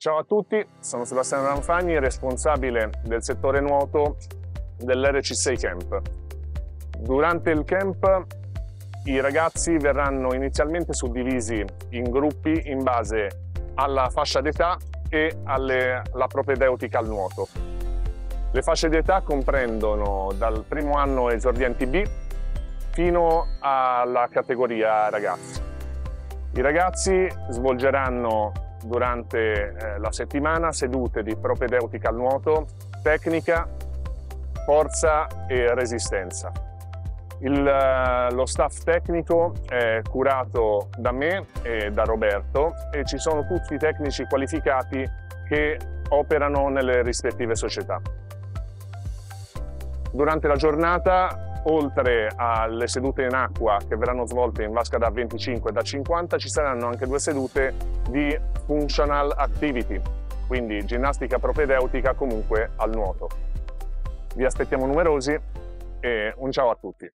Ciao a tutti, sono Sebastiano Ranfagni, responsabile del settore nuoto dell'RC6 Camp. Durante il camp i ragazzi verranno inizialmente suddivisi in gruppi in base alla fascia d'età e alla propedeutica al nuoto. Le fasce d'età comprendono dal primo anno esordienti B fino alla categoria ragazzi. I ragazzi svolgeranno durante eh, la settimana sedute di propedeutica al nuoto, tecnica, forza e resistenza. Il, eh, lo staff tecnico è curato da me e da Roberto e ci sono tutti i tecnici qualificati che operano nelle rispettive società. Durante la giornata oltre alle sedute in acqua che verranno svolte in vasca da 25 e da 50 ci saranno anche due sedute di functional activity, quindi ginnastica propedeutica comunque al nuoto. Vi aspettiamo numerosi e un ciao a tutti.